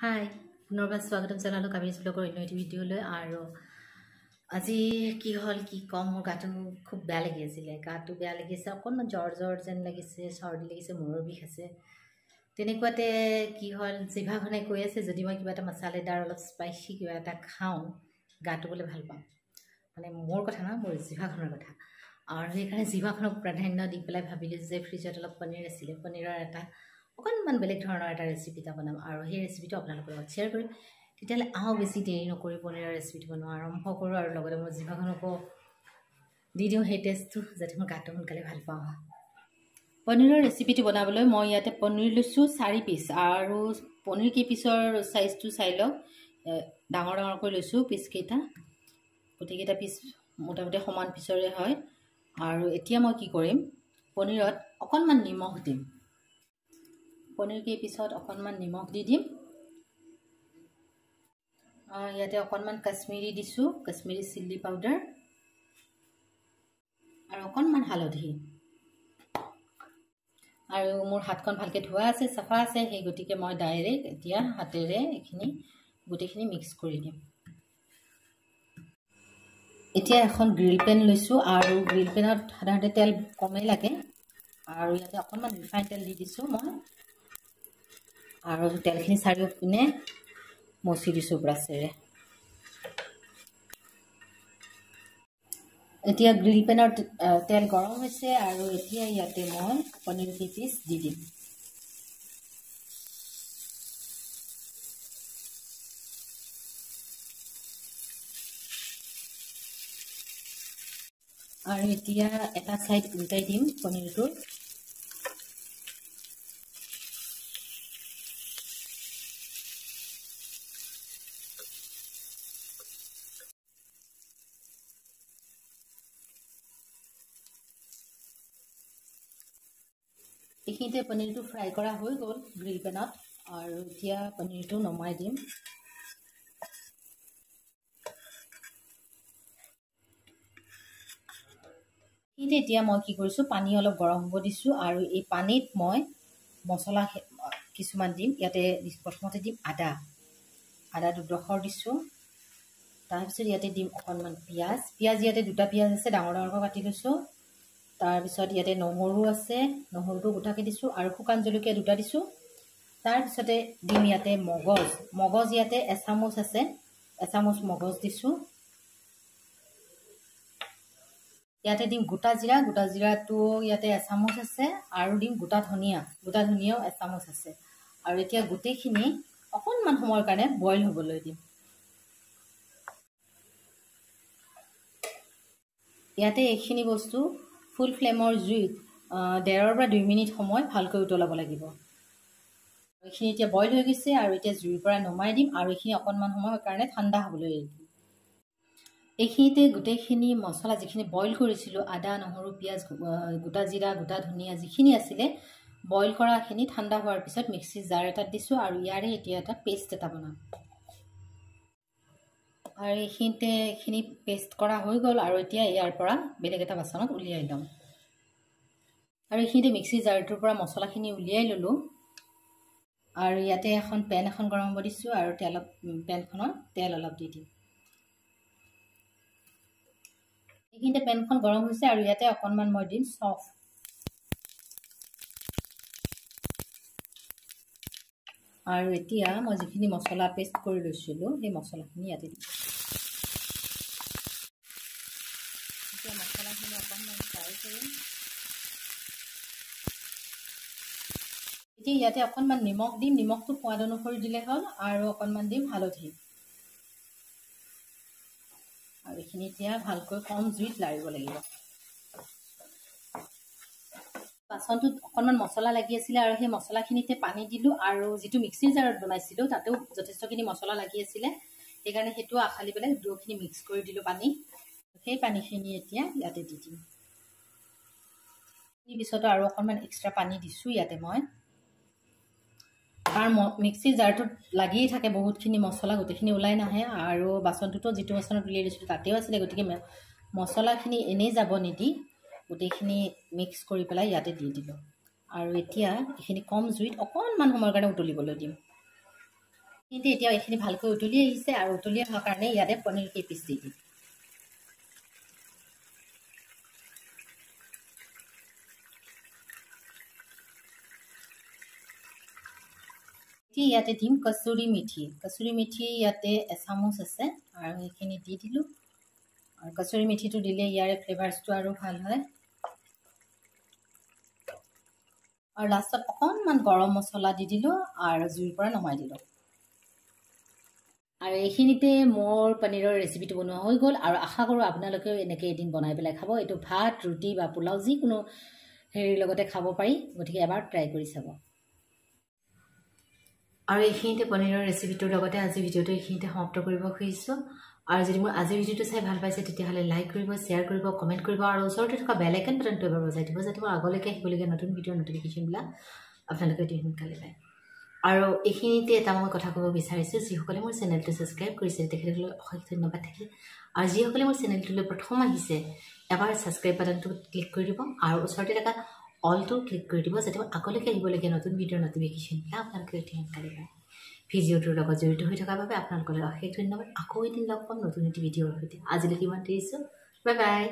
হাই পুনৰবাৰ স্বাগতম জনালোঁ কামিজ ব্লগৰ অন্য এটি ভিডিঅ'লৈ আৰু আজি কি হ'ল কি ক'ম মোৰ গাটো খুব বেয়া লাগি আছিলে। গাটো বেয়া লাগিছে অকণমান জ্বৰ জ্বৰ যেন লাগিছে চৰ্দি লাগিছে মূৰৰ বিষ আছে। তেনেকুৱাতে কি হ'ল জিভাখনে কৈ আছে যদি মই কিবা এটা মচালেদাৰ অলপ স্পাইচি কিবা এটা খাওঁ গাটো বোলে ভাল পাওঁ মানে মোৰ কথা নহয় মোৰ জিভাখনৰ কথা। আৰু সেইকাৰণে জিভাখনক প্ৰাধান্য দি পেলাই ভাবিলোঁ যে ফ্ৰিজত অলপ পনীৰ আছিলে। পনীৰৰ এটা অকণমান বেলেগ ধৰণৰ এটা ৰেচিপি এটা বনাম আৰু সেই ৰেচিপিটো আপোনালোকৰ লগত শ্বেয়াৰ কৰিম। তেতিয়াহ'লে আহক বেছি দেৰি নকৰি পনীৰৰ ৰেচিপিটো বনোৱা আৰম্ভ কৰোঁ আৰু লগতে মোৰ জিভাখনকো দি দিওঁ সেই টেষ্টটো যাতে মই গাটো সোনকালে ভাল পাওঁ। পনীৰৰ ৰেচিপিটো বনাবলৈ মই ইয়াতে পনীৰ লৈছোঁ চাৰি পিচ আৰু পনীৰ কেইপিচৰ চাইজটো চাই লওক ডাঙৰ ডাঙৰকৈ লৈছোঁ পিচকেইটা গোটেইকেইটা পিচ মোটামুটি সমান পিচৰে হয়। আৰু এতিয়া মই কি কৰিম? পনীৰত অকণমান নিমখ দিম। পনীৰ কেইপিছত অকণমান নিমখ দি দিম। ইয়াতে অকণমান কাশ্মীৰী দিছোঁ কাশ্মীৰী চিলি পাউডাৰ আৰু অকণমান হালধি। আৰু মোৰ হাতখন ভালকৈ ধোৱা আছে চাফা আছে সেই গতিকে মই ডাইৰেক্ট এতিয়া হাতেৰে এইখিনি গোটেইখিনি মিক্স কৰি দিম। এতিয়া এখন গ্ৰিল পেন লৈছোঁ আৰু গ্ৰিল পেনত সাধাৰণতে তেল কমেই লাগে। আৰু ইয়াতে অকণমান ৰিফাইন তেল দি দিছোঁ মই। আৰু তেলখিনি চাৰিওপিনে মচি দিছোঁ ব্ৰাছেৰে। এতিয়া গ্ৰিল পেনৰ তেল গৰম হৈছে আৰু এতিয়া ইয়াতে মই পনীৰ কেইপিচ দি দিম। আৰু এতিয়া এটা ছাইড উল্টাই দিম পনীৰটোৰ। এইখিনিতে পনীৰটো ফ্ৰাই কৰা হৈ গ'ল গ্ৰিল পেনত আৰু এতিয়া পনীৰটো নমাই দিম। এইখিনিতে এতিয়া মই কি কৰিছোঁ পানী অলপ গৰম হ'ব দিছোঁ আৰু এই পানীত মই মছলা কিছুমান দিম ইয়াতে প্ৰথমতে দিম আদা। আদা দুডোখৰ দিছোঁ। তাৰপিছত ইয়াতে দিম অকণমান পিঁয়াজ। পিঁয়াজ ইয়াতে দুটা পিঁয়াজ আছে ডাঙৰ ডাঙৰকৈ কাটি লৈছোঁ। তাৰপিছত ইয়াতে নহৰু আছে নহৰুটো গোটাকৈ দিছোঁ আৰু শুকান জলকীয়া দুটা দিছোঁ। তাৰপিছতে দিম ইয়াতে মগজ মগজ ইয়াতে এচামুচ আছে এচামুচ মগজ দিছোঁ। ইয়াতে দিম গোটা জিৰা গোটা জিৰাটো ইয়াতে এচামুচ আছে আৰু দিম গোটা ধনিয়া গোটা ধনিয়াও এচামুচ আছে। আৰু এতিয়া গোটেইখিনি অকণমান সময়ৰ কাৰণে বইল হ'বলৈ দিম। ইয়াতে এইখিনি বস্তু ফুল ফ্লেমৰ জুইত ডেৰৰ পৰা দুই মিনিট সময় ভালকৈ উতলাব লাগিব। এইখিনি এতিয়া বইল হৈ গৈছে আৰু এতিয়া জুইৰ পৰা নমাই দিম আৰু এইখিনি অকণমান সময়ৰ কাৰণে ঠাণ্ডা হ'বলৈ দিম। এইখিনিতে গোটেইখিনি মছলা যিখিনি বইল কৰিছিলোঁ আদা নহৰু পিঁয়াজ গোটা জিৰা গোটা ধনিয়া যিখিনি আছিলে বইল কৰাখিনি ঠাণ্ডা হোৱাৰ পিছত মিক্সিৰ জাৰ এটাত দিছোঁ আৰু ইয়াৰে এতিয়া এটা পেষ্ট এটা বনাম। আৰু এইখিনিতে এইখিনি পেষ্ট কৰা হৈ গ'ল আৰু এতিয়া ইয়াৰ পৰা বেলেগ এটা বাচনত উলিয়াই ল'ম। আৰু এইখিনিতে মিক্সিৰ জাৰটোৰ পৰা মছলাখিনি উলিয়াই ল'লোঁ। আৰু ইয়াতে এখন পেন এখন গৰম হ'ব দিছোঁ আৰু তেলত পেনখনত তেল অলপ দি দিম। এইখিনিতে পেনখন গৰম হৈছে আৰু ইয়াতে অকণমান মই দিম চফ। আৰু এতিয়া মই যিখিনি মছলা পেষ্ট কৰি লৈছিলোঁ সেই মছলাখিনি ইয়াতে দিম এতিয়া মছলাখিনি অকণমান ফ্ৰাই কৰিম এতিয়া ইয়াতে অকণমান নিমখ দিম নিমখটো সোৱাদ অনুসৰি দিলে হ'ল আৰু অকণমান দিম হালধি। আৰু এইখিনি এতিয়া ভালকৈ কম জুইত লাৰিব লাগিব। বাচনটোত অকণমান মছলা লাগি আছিলে আৰু সেই মছলাখিনিতে পানী দিলোঁ আৰু যিটো মিক্সিৰ জাৰত বনাইছিলোঁ তাতেও যথেষ্টখিনি মছলা লাগি আছিলে। সেইকাৰণে সেইটো আখালি পেলাই দুয়োখিনি মিক্স কৰি দিলোঁ পানী। সেই পানীখিনি এতিয়া ইয়াতে দি দিম। পিছতো আৰু অকণমান এক্সট্ৰা পানী দিছোঁ ইয়াতে মই। কাৰণ মিক্সিৰ জাৰটোত লাগিয়ে থাকে বহুতখিনি মছলা গোটেইখিনি ওলাই নাহে আৰু বাচনটোতো যিটো বাচনত উলিয়াই দিছিলোঁ তাতেও আছিলে গতিকে মছলাখিনি এনেই যাব নিদি গোটেইখিনি মিক্স কৰি পেলাই ইয়াতে দি দিলোঁ। আৰু এতিয়া এইখিনি কম জুইত অকণমান সময়ৰ কাৰণে উতলিবলৈ দিম। কিন্তু এতিয়া এইখিনি ভালকৈ উতলি আহিছে আৰু উতলি অহাৰ কাৰণে ইয়াতে পনীৰ কেইপিচ দি দিম। এতিয়া ইয়াতে দিম? কচুৰি মেথি কচুৰি মেথি ইয়াতে এচামুচ আছে আৰু সেইখিনি দি দিলোঁ। আৰু কচুৰি মেথিটো দিলে ইয়াৰে ফ্লেভাৰ্ছটো আৰু ভাল হয়। আৰু লাষ্টত অকণমান গৰম মছলা দি দিলোঁ আৰু জুইৰ পৰা নমাই দিলোঁ। আৰু এইখিনিতে মোৰ পনীৰৰ ৰেচিপিটো বনোৱা হৈ গ'ল আৰু আশা কৰোঁ আপোনালোকেও এনেকৈ এদিন বনাই পেলাই খাব। এইটো ভাত ৰুটি বা পোলাও যিকোনো হেৰিৰ লগতে খাব পাৰি। গতিকে এবাৰ ট্ৰাই কৰি চাব। আৰু এইখিনিতে পনীৰৰ ৰেচিপিটোৰ লগতে আজি ভিডিঅ'টো এইখিনিতে সমাপ্ত কৰিব খুজিছোঁ। আৰু যদি মোৰ আজিৰ ভিডিঅ'টো চাই ভাল পাইছে তেতিয়াহ'লে লাইক কৰিব শ্বেয়াৰ কৰিব কমেণ্ট কৰিব আৰু ওচৰতে থকা বেল আইকন বাটনটো এবাৰ বজাই দিব যাতে মই আগলৈকে আহিবলগীয়া নতুন ভিডিঅ'ৰ নটিফিকেশ্যনবিলাক আপোনালোকে অতি সোনকালে পায়। আৰু এইখিনিতে এটা মই কথা ক'ব বিচাৰিছোঁ যিসকলে মোৰ চেনেলটো ছাবস্ক্ৰাইব কৰিছে তেখেতসকলক অশেষ ধন্যবাদ থাকিল। আৰু যিসকলে মোৰ চেনেলটোলৈ প্ৰথম আহিছে এবাৰ ছাবস্ক্ৰাইব বাটনটো ক্লিক কৰি দিব আৰু ওচৰতে থকা অলটো ক্লিক কৰি দিব যাতে আগলৈকে আহিবলগীয়া নতুন ভিডিঅ'ৰ নটিফিকেশ্যনবিলাক আপোনালোকে ভিডিঅ'টোৰ লগত জড়িত হৈ থকাৰ বাবে আপোনালোকলৈ অশেষ ধন্যবাদ। আকৌ এদিন লগ পাম নতুন এটি ভিডিঅ'ৰ সৈতে। আজিলৈকে ইমান এৰিছোঁ বাই বাই